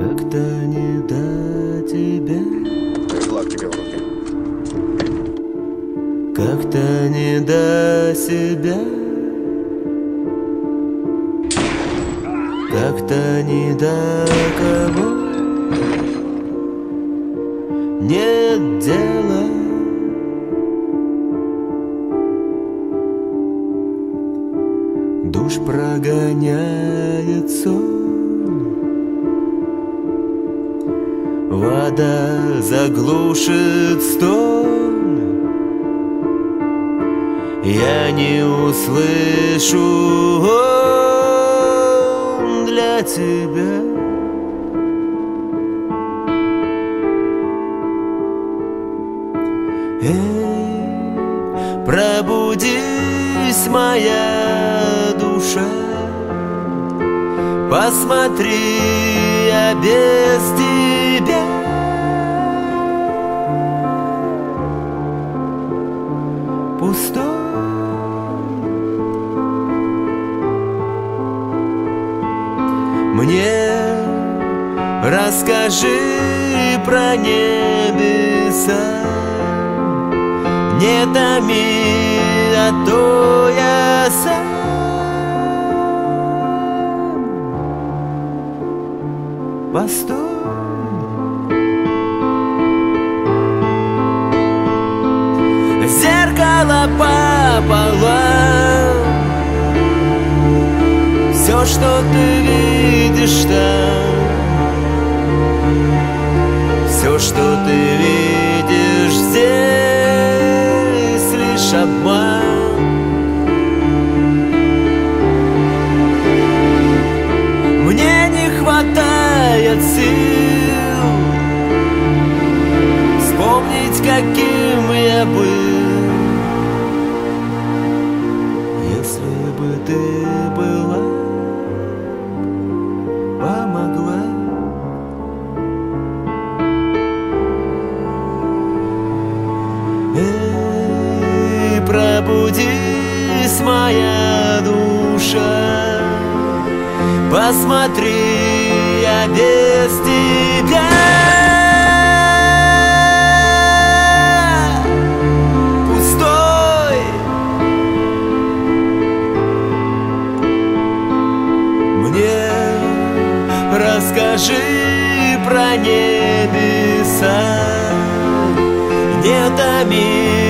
Как-то не до тебя. Флаг тебе в руки. Как-то не до себя. Как-то не до кого. Нет дела. Душ прогоняет сон Вода заглушит стон. Я не услышу он для тебя. Эй, пробудись, моя душа. Посмотри, я без тебя расскажи про небеса. Не томи, а то я сам. Постой. Зеркало пополам. Все, что ты видишь там что ты видишь здесь Лишь обман. Мне не хватает сил Вспомнить, каким я был пробудись, моя душа. Посмотри, я без тебя. Пустой. Мне расскажи про небеса. Не томи,